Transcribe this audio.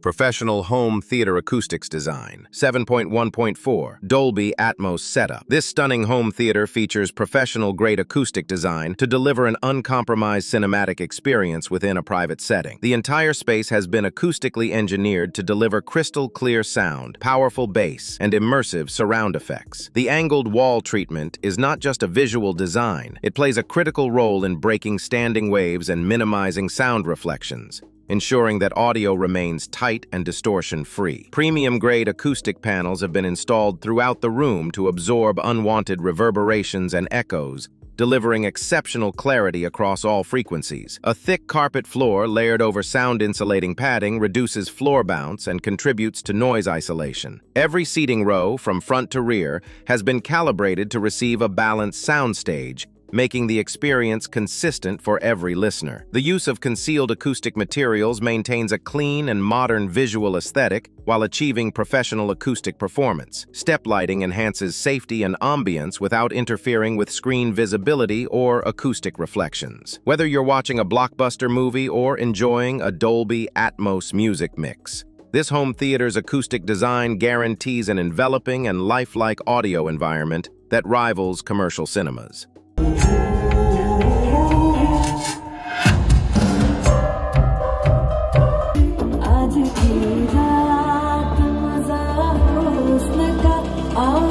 Professional Home Theater Acoustics Design 7.1.4 Dolby Atmos Setup This stunning home theater features professional-grade acoustic design to deliver an uncompromised cinematic experience within a private setting. The entire space has been acoustically engineered to deliver crystal-clear sound, powerful bass, and immersive surround effects. The angled wall treatment is not just a visual design, it plays a critical role in breaking standing waves and minimizing sound reflections ensuring that audio remains tight and distortion-free. Premium-grade acoustic panels have been installed throughout the room to absorb unwanted reverberations and echoes, delivering exceptional clarity across all frequencies. A thick carpet floor layered over sound-insulating padding reduces floor bounce and contributes to noise isolation. Every seating row, from front to rear, has been calibrated to receive a balanced soundstage, making the experience consistent for every listener. The use of concealed acoustic materials maintains a clean and modern visual aesthetic while achieving professional acoustic performance. Step lighting enhances safety and ambience without interfering with screen visibility or acoustic reflections. Whether you're watching a blockbuster movie or enjoying a Dolby Atmos music mix, this home theater's acoustic design guarantees an enveloping and lifelike audio environment that rivals commercial cinemas. आज